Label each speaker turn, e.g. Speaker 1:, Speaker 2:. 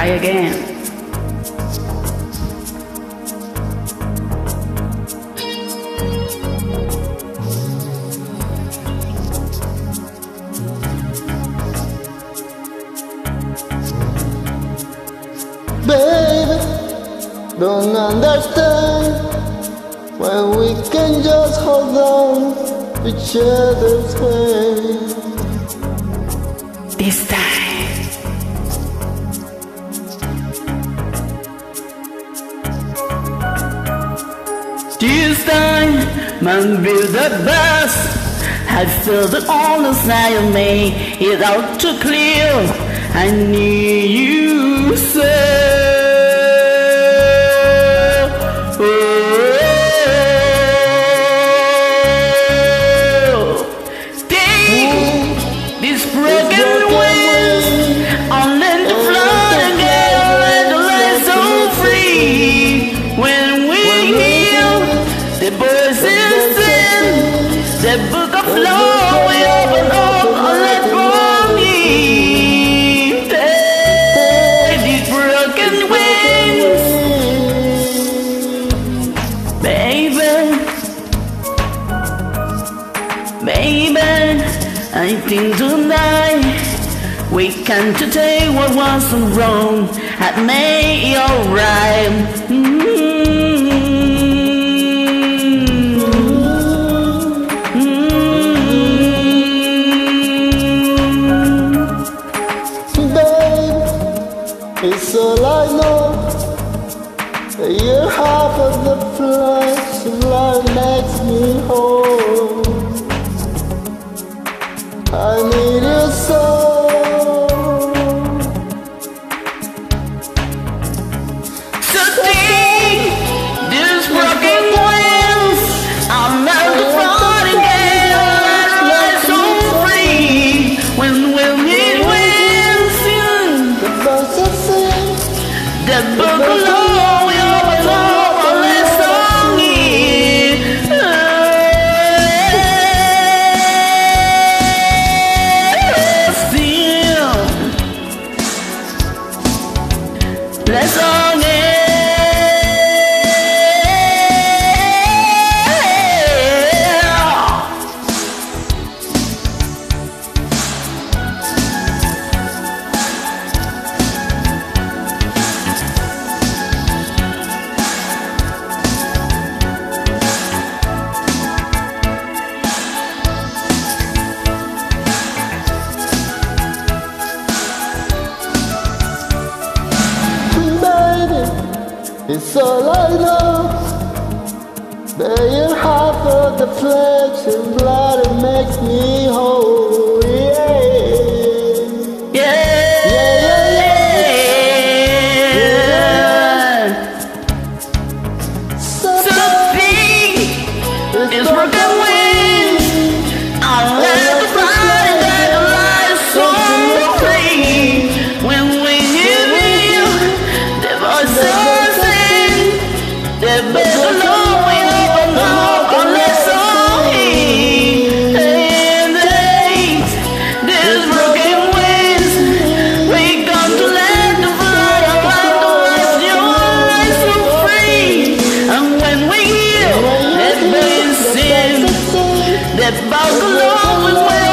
Speaker 1: try again.
Speaker 2: Baby, don't understand when we can just hold on to each other's hand.
Speaker 1: This time. This time, man, be the best. I feel the inside of me is out to clear. I need you so. Oh. Take this broken wings sing, the book of law we open up, let for me. Take these broken wings, baby. Baby, I think tonight we can to take what wasn't wrong make it alright.
Speaker 2: Babe, all I know. You're half of the flesh, and love makes me whole. I need you. So
Speaker 1: the book
Speaker 2: it's all I know. You're half of the flesh and blood that makes me whole.
Speaker 1: That bugle with my